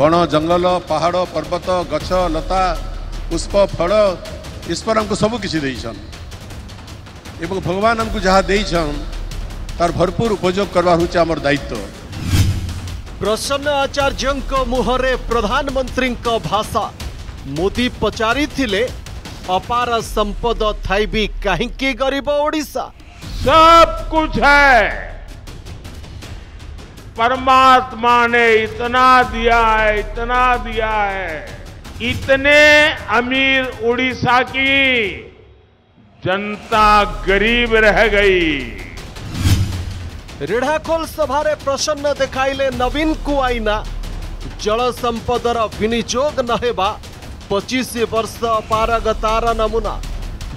बण जंगल पहाड़ पर्वत गछ लता पुष्प फल ईश्वर आमको सबकिछन एवं भगवान आमको जहाँ दे तार भरपूर उपयोग करवा आम दायित्व प्रसन्न आचार्य मुहरे प्रधानमंत्री भाषा मोदी पचारि अपार संपद थी कहीं गरीब ओडा सब कुछ है परमात्मा ने इतना दिया है इतना दिया है इतने अमीर उड़ीसा की जनता गरीब रह गई रिढ़ाखोल सभा प्रसन्न देखाइले नवीन को आईना जल संपदर विनिजोग ना पचीस वर्ष पारगतार नमूना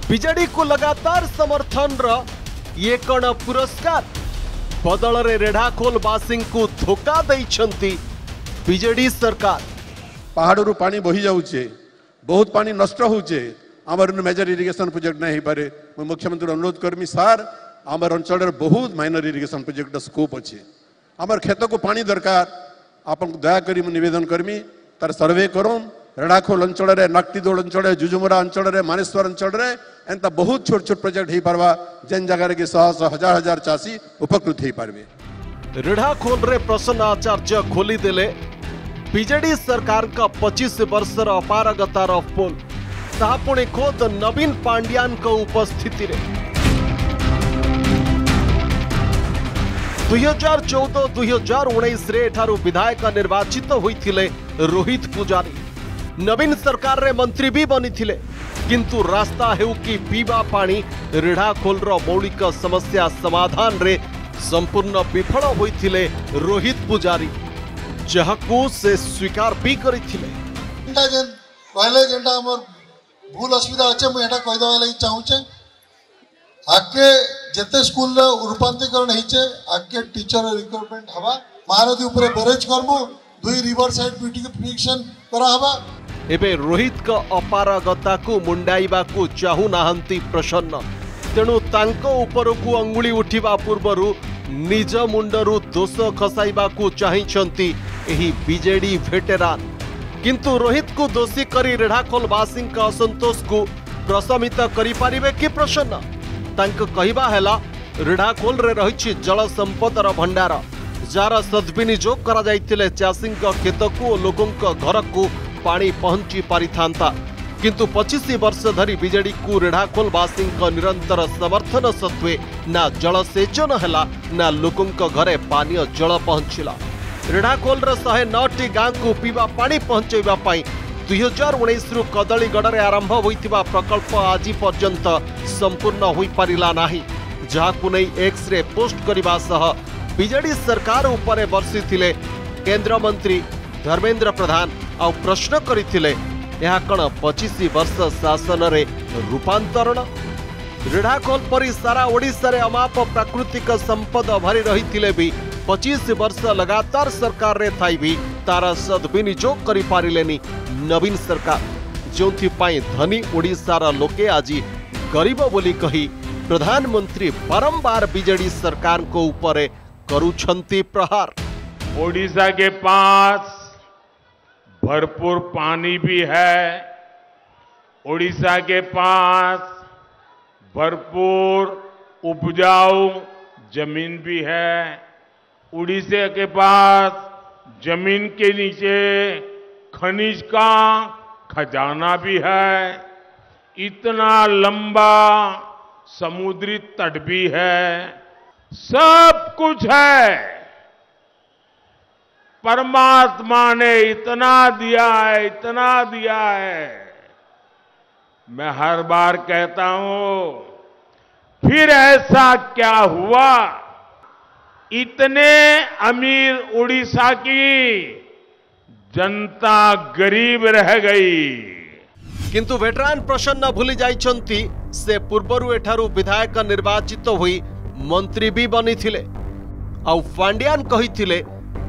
बीजेडी को लगातार समर्थन रेक पुरस्कार ବଦଳରେ ରେଢ଼ାଖୋଲବାସୀଙ୍କୁ ଧୋକା ଦେଇଛନ୍ତି ବିଜେଡି ସରକାର ପାହାଡ଼ରୁ ପାଣି ବହି ଯାଉଛେ ବହୁତ ପାଣି ନଷ୍ଟ ହଉଛେ ଆମର ମେଜର ଇରିଗେସନ ପ୍ରୋଜେକ୍ଟ ନାଇଁ ହେଇପାରେ ମୁଁ ମୁଖ୍ୟମନ୍ତ୍ରୀ ଅନୁରୋଧ କରିମି ସାର୍ ଆମର ଅଞ୍ଚଳର ବହୁତ ମାଇନର ଇରିଗେସନ ପ୍ରୋଜେକ୍ଟର ସ୍କୋପ୍ ଅଛି ଆମର କ୍ଷେତକୁ ପାଣି ଦରକାର ଆପଣଙ୍କୁ ଦୟାକରି ମୁଁ ନିବେଦନ କରିମି ତାର ସର୍ଭେ କରୁନ୍ ରେଢ଼ାଖୋଲ ଅଞ୍ଚଳରେ ନାକ୍ଟିଦୋଳ ଅଞ୍ଚଳରେ ଜୁଜୁମରା ଅଞ୍ଚଳରେ ମାନେଶ୍ୱର ଅଞ୍ଚଳରେ एंता बहुत छोट छोट प्रोजेक्ट हो पार्बा जेन जगार कि शह शह हजार हजार चाषी उपकृत हो पार्बे रेढ़ा खोल रे प्रसन्न आचार्य खोली देले बीजेडी सरकार का पचीस वर्षर अपारगतार पोल खोद नवीन पांड्यान को उपस्थिति रे 2014-2019 रे ठारु विधायक निर्वाचित होते रोहित पुजारी नवीन सरकार रे मंत्री भी बनी थिले किंतु रास्ता हो कि पीवा पा रेढ़ाखोल मौलिक समस्या समाधान रे संपूर्ण विफल होते रोहित पुजारी से स्वीकार भी कर भूल स्कूल टीचर रिक्रुटमेंट हवा महानदी बरेज करा हवा एवं रोहित अपारगता को मुंडाइवा को चाहूना प्रसन्न तेणु तरक अंगु उठा पूर्व निज मु दोष खसाइवा को चाहती विजेडी भेटेरा किंतु रोहित को दोषी करी रेढ़ाखोलवासी असंतोष को प्रशमित करे कि प्रसन्न कहवा है रेढ़ाखोल रही जल संपदर भंडार जार सद्विनियोग चाषी खेत को लोकों घर को पा पहुंची पारिता किंतु पचिश वर्ष धरी विजे को रेढ़ाखोलवासी निरंतर समर्थन सत्वे ना जलसेचन है ना लोकों घरे पानी जल पहुंचला रेढ़ाखोल शहे नौटी गाँव को पीवा पा पहुंचे दुई हजार उन्नीस रु कदलीगढ़ आरंभ हो प्रकल्प आज पर्यंत संपूर्ण हो पारा जहाँ एक्सरे पोस्ट करने विजेड सरकार उपर वर्षि केन्द्रमंत्री धर्मेन्द्र प्रधान आश्न करते पचिश वर्ष शासन रूपातरण रेढ़ाखोल पी सारा ओडार अमाप प्राकृतिक संपद भरी रही भी पचिश वर्ष लगातार सरकार ने थी भी तार सद्विनियोग कर नवीन सरकार जो धनी ओडार लोके आज गरीब बोली कही प्रधानमंत्री बारंबार बीजेडी सरकार को ऊपर करूछंती प्रहार ओडिशा के पास भरपूर पानी भी है ओडिशा के पास भरपूर उपजाऊ जमीन भी है उड़ीसा के पास जमीन के नीचे खनिज का खजाना भी है इतना लंबा समुद्री तट भी है सब कुछ है परमात्मा ने इतना दिया है इतना दिया है मैं हर बार कहता हूं फिर ऐसा क्या हुआ इतने अमीर उड़ीसा की जनता गरीब रह गई किंतु वेटरान प्रसन्न भूली जाइछन्ति से पूर्वर एठारु विधायक निर्वाचित हुई मंत्री भी बनी थिले आउ पांडियान थिले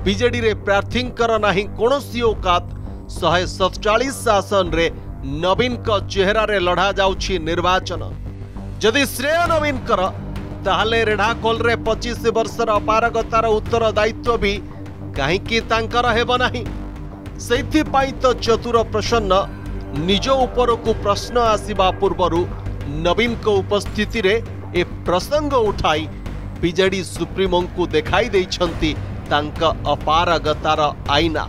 विजेड प्रार्थी ना कौन औकात शहे सतचा आसन नवीन चेहर लड़ा जावाचन जदि श्रेय नवीन ताहले रेढ़ाखोल पचिश वर्षर अपारगतार उत्तर दायित्व भी कहीं होना से तो चतुर प्रसन्न निज उपरक प्रश्न आसवा पूर्व नवीन को उपस्थित रे ए प्रसंग उठाई विजेडी सुप्रिमो को देखाई देखते ତାଙ୍କ ଅପାରଗତାର ଆଇନା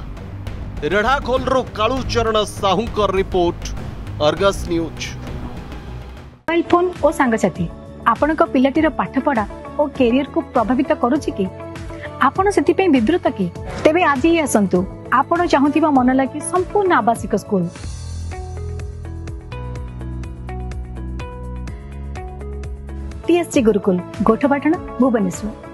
ରେଢ଼ାଖୋଲରୁ କାଳୁଚରଣ ସାହୁଙ୍କ report Argus news mobile phone ଓ ସାଙ୍ଗସାଥୀ ଆପଣଙ୍କ ପିଲାଟିର ପାଠପଢ଼ା ଓ କ୍ୟାରିୟରକୁ ପ୍ରଭାବିତ କରୁଛି କି ଆପଣ ସେଥିପାଇଁ ବିବ୍ରତ କି ତେବେ ଆଜି ହିଁ ଆସନ୍ତୁ ଆପଣ ଚାହୁଁଥିବା ମନ ଲାଗି ସମ୍ପୂର୍ଣ୍ଣ ଆବାସିକ ସ୍କୁଲ टीएससी गुरुकुल गोठपाटण भुवनेश्वर